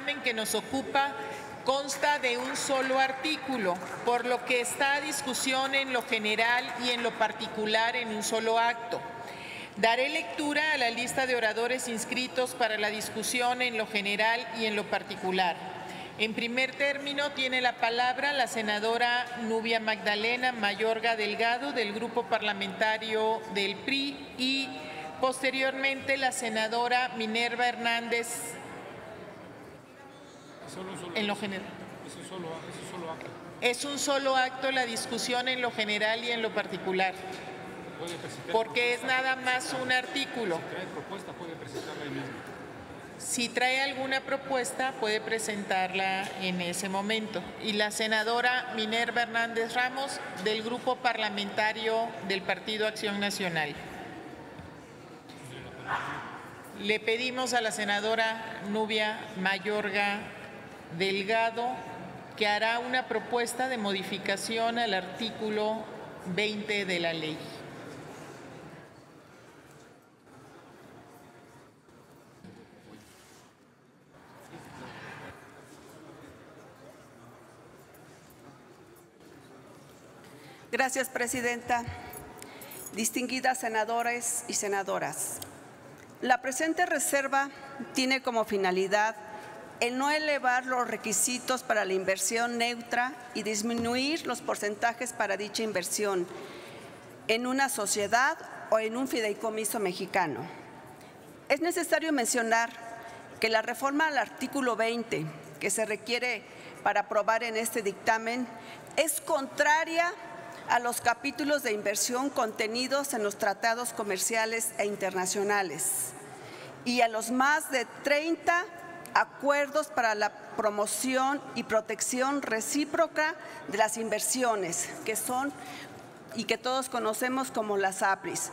dictamen que nos ocupa consta de un solo artículo, por lo que está a discusión en lo general y en lo particular en un solo acto. Daré lectura a la lista de oradores inscritos para la discusión en lo general y en lo particular. En primer término tiene la palabra la senadora Nubia Magdalena Mayorga Delgado del Grupo Parlamentario del PRI y posteriormente la senadora Minerva Hernández en lo general. Es un solo, es un solo acto. Es un solo acto la discusión en lo general y en lo particular, Puede porque es nada más un artículo. trae propuesta, puede presentarla ahí mismo. Si trae alguna propuesta, puede presentarla en ese momento. Y la senadora Minerva Hernández Ramos, del Grupo Parlamentario del Partido Acción Nacional. Le pedimos a la senadora Nubia Mayorga Delgado que hará una propuesta de modificación al artículo 20 de la ley. Gracias, Presidenta. Distinguidas senadores y senadoras, la presente reserva tiene como finalidad el no elevar los requisitos para la inversión neutra y disminuir los porcentajes para dicha inversión en una sociedad o en un fideicomiso mexicano. Es necesario mencionar que la reforma al artículo 20 que se requiere para aprobar en este dictamen es contraria a los capítulos de inversión contenidos en los tratados comerciales e internacionales y a los más de 30 acuerdos para la promoción y protección recíproca de las inversiones, que son y que todos conocemos como las APRIS,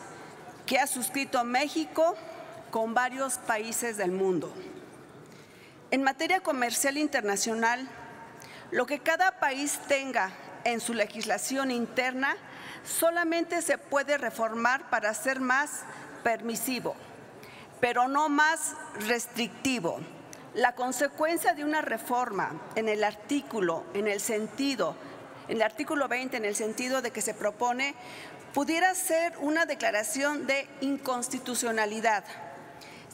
que ha suscrito México con varios países del mundo. En materia comercial internacional, lo que cada país tenga en su legislación interna solamente se puede reformar para ser más permisivo, pero no más restrictivo. La consecuencia de una reforma en el artículo, en el sentido, en el artículo 20, en el sentido de que se propone, pudiera ser una declaración de inconstitucionalidad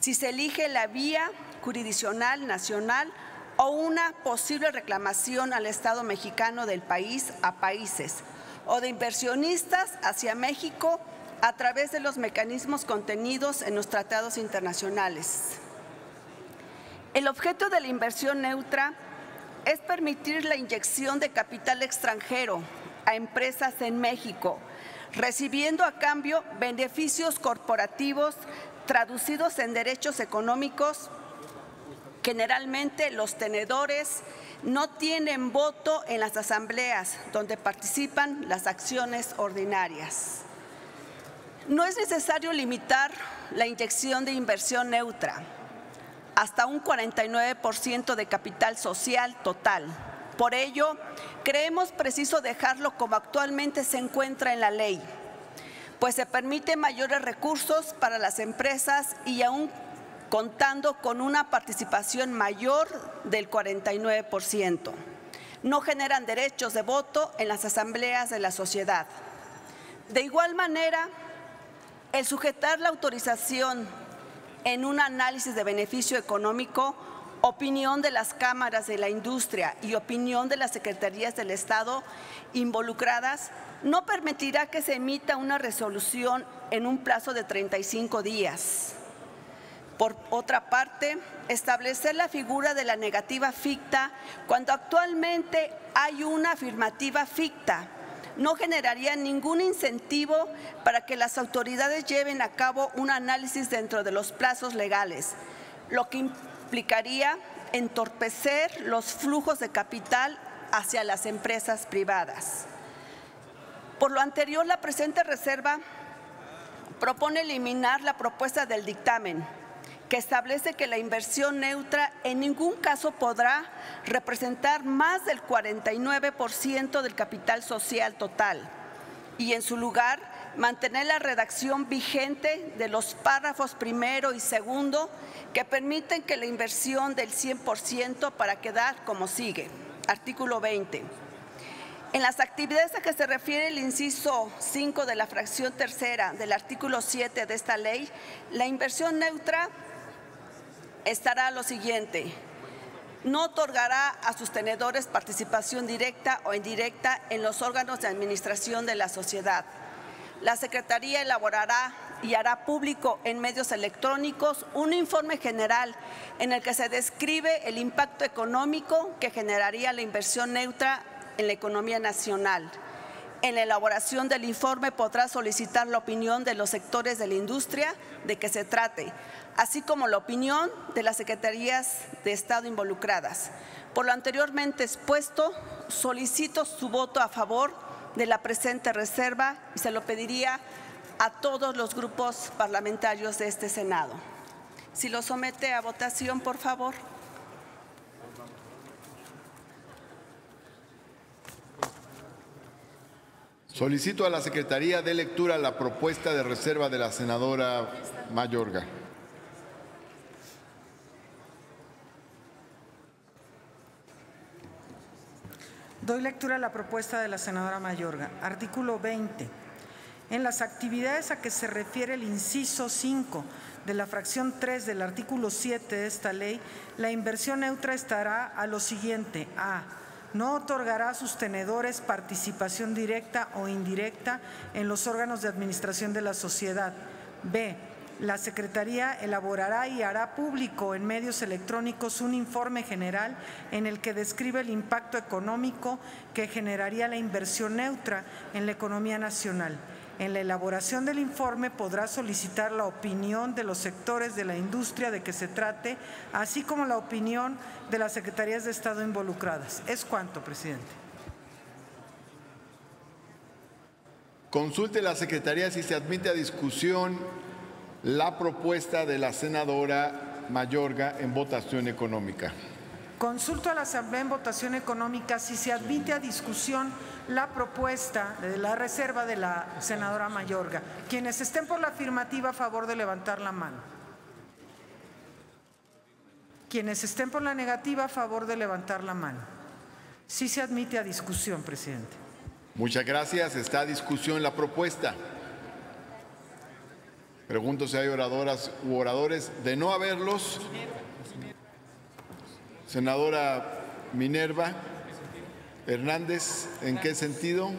si se elige la vía jurisdiccional nacional o una posible reclamación al Estado mexicano del país a países o de inversionistas hacia México a través de los mecanismos contenidos en los tratados internacionales. El objeto de la inversión neutra es permitir la inyección de capital extranjero a empresas en México, recibiendo a cambio beneficios corporativos traducidos en derechos económicos Generalmente los tenedores no tienen voto en las asambleas donde participan las acciones ordinarias. No es necesario limitar la inyección de inversión neutra hasta un 49% de capital social total. Por ello, creemos preciso dejarlo como actualmente se encuentra en la ley, pues se permite mayores recursos para las empresas y aún contando con una participación mayor del 49%. No generan derechos de voto en las asambleas de la sociedad. De igual manera, el sujetar la autorización en un análisis de beneficio económico, opinión de las cámaras de la industria y opinión de las secretarías del Estado involucradas, no permitirá que se emita una resolución en un plazo de 35 días. Por otra parte, establecer la figura de la negativa ficta cuando actualmente hay una afirmativa ficta no generaría ningún incentivo para que las autoridades lleven a cabo un análisis dentro de los plazos legales, lo que implicaría entorpecer los flujos de capital hacia las empresas privadas. Por lo anterior, la presente reserva propone eliminar la propuesta del dictamen, que establece que la inversión neutra en ningún caso podrá representar más del 49% del capital social total y en su lugar mantener la redacción vigente de los párrafos primero y segundo que permiten que la inversión del 100% para quedar como sigue. Artículo 20. En las actividades a que se refiere el inciso 5 de la fracción tercera del artículo 7 de esta ley, la inversión neutra estará lo siguiente. No otorgará a sus tenedores participación directa o indirecta en los órganos de administración de la sociedad. La Secretaría elaborará y hará público en medios electrónicos un informe general en el que se describe el impacto económico que generaría la inversión neutra en la economía nacional. En la elaboración del informe podrá solicitar la opinión de los sectores de la industria de que se trate, así como la opinión de las secretarías de Estado involucradas. Por lo anteriormente expuesto, solicito su voto a favor de la presente reserva y se lo pediría a todos los grupos parlamentarios de este Senado. Si lo somete a votación, por favor. Solicito a la Secretaría de Lectura la propuesta de reserva de la senadora Mayorga. Doy lectura a la propuesta de la senadora Mayorga. Artículo 20. En las actividades a que se refiere el inciso 5 de la fracción 3 del artículo 7 de esta ley, la inversión neutra estará a lo siguiente. A. No otorgará a sus tenedores participación directa o indirecta en los órganos de administración de la sociedad. B la Secretaría elaborará y hará público en medios electrónicos un informe general en el que describe el impacto económico que generaría la inversión neutra en la economía nacional. En la elaboración del informe podrá solicitar la opinión de los sectores de la industria de que se trate, así como la opinión de las secretarías de Estado involucradas. Es cuanto, presidente. Consulte la Secretaría si se admite a discusión la propuesta de la senadora Mayorga en votación económica. Consulto a la Asamblea en votación económica si se admite a discusión la propuesta de la reserva de la senadora Mayorga. Quienes estén por la afirmativa a favor de levantar la mano. Quienes estén por la negativa a favor de levantar la mano. Sí se admite a discusión, presidente. Muchas gracias. Está a discusión la propuesta. Pregunto si hay oradoras u oradores. De no haberlos, senadora Minerva Hernández, ¿en qué sentido?